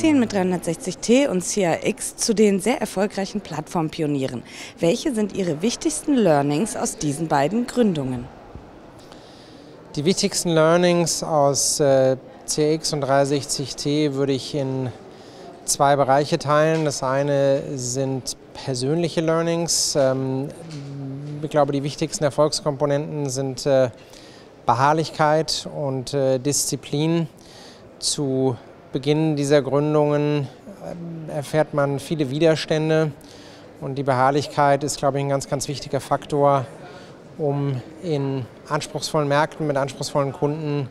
zählen mit 360T und CRX zu den sehr erfolgreichen Plattformpionieren. Welche sind Ihre wichtigsten Learnings aus diesen beiden Gründungen? Die wichtigsten Learnings aus äh, CX und 360T würde ich in zwei Bereiche teilen. Das eine sind persönliche Learnings. Ähm, ich glaube, die wichtigsten Erfolgskomponenten sind äh, Beharrlichkeit und äh, Disziplin. Zu Beginn dieser Gründungen äh, erfährt man viele Widerstände und die Beharrlichkeit ist, glaube ich, ein ganz, ganz wichtiger Faktor, um in anspruchsvollen Märkten mit anspruchsvollen Kunden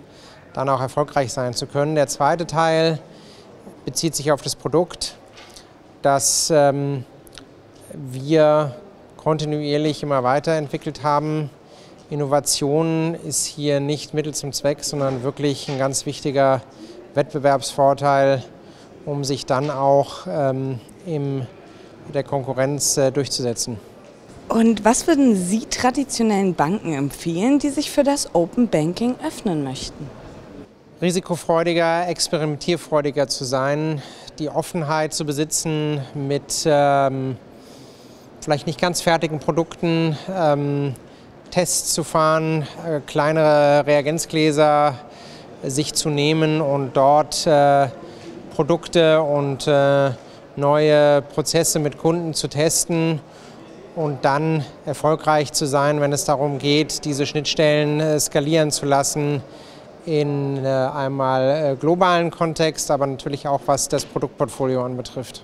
dann auch erfolgreich sein zu können. Der zweite Teil bezieht sich auf das Produkt, das ähm, wir kontinuierlich immer weiterentwickelt haben. Innovation ist hier nicht Mittel zum Zweck, sondern wirklich ein ganz wichtiger Wettbewerbsvorteil, um sich dann auch ähm, in der Konkurrenz äh, durchzusetzen. Und was würden Sie traditionellen Banken empfehlen, die sich für das Open Banking öffnen möchten? Risikofreudiger, experimentierfreudiger zu sein, die Offenheit zu besitzen mit ähm, vielleicht nicht ganz fertigen Produkten, ähm, Tests zu fahren, äh, kleinere Reagenzgläser sich zu nehmen und dort äh, Produkte und äh, neue Prozesse mit Kunden zu testen und dann erfolgreich zu sein, wenn es darum geht, diese Schnittstellen äh, skalieren zu lassen in äh, einmal äh, globalen Kontext, aber natürlich auch was das Produktportfolio anbetrifft.